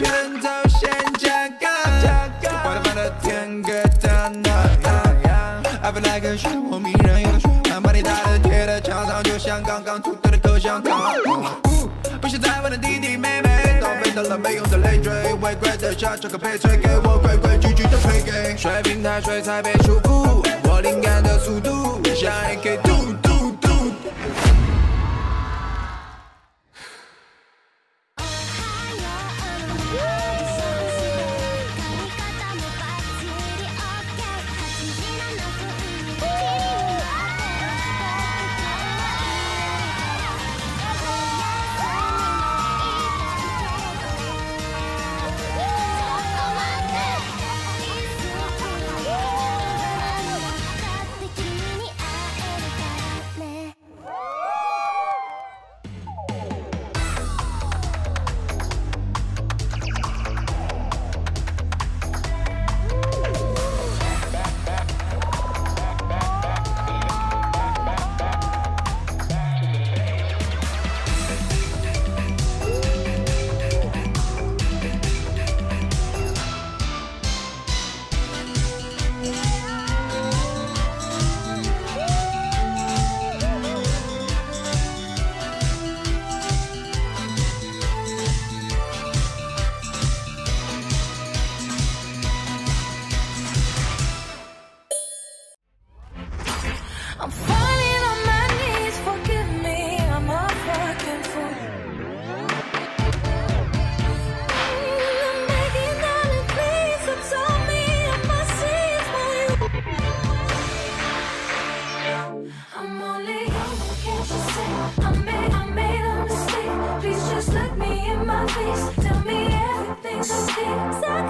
it, wait. We gotta hit you how you feeling. To build a new rules. To build a new rules, right? 看到我的片头先加个，我他妈的天哥的呢？I feel like 漩涡迷人，有的水浪把你打得贴的墙上，就像刚刚吐掉的口香糖。不是在玩的弟弟妹妹，浪费到了没用的累赘，违规的下这个配吹，给我规规矩矩的推给。水平太水才被束缚，我灵感的速度像 AK Please just look me in my face, tell me everything's okay.